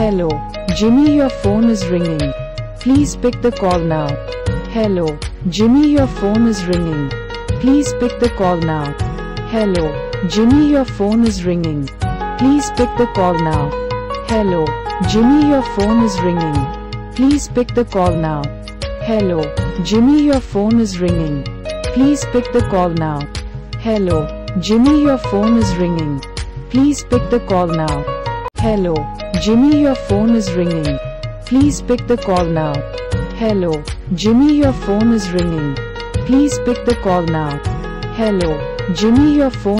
Hello, Jimmy, your phone is ringing. Please pick the call now. Hello, Jimmy, your phone is ringing. Please pick the call now. Hello, Jimmy, your phone is ringing. Please pick the call now. Hello, Jimmy, your phone is ringing. Please pick the call now. Hello, Jimmy, your phone is ringing. Please pick the call now. Hello, Jimmy, your phone is ringing. Please pick the call now. Hello, Jimmy, your phone is ringing. Please pick the call now. Hello, Jimmy, your phone is ringing. Please pick the call now. Hello, Jimmy, your phone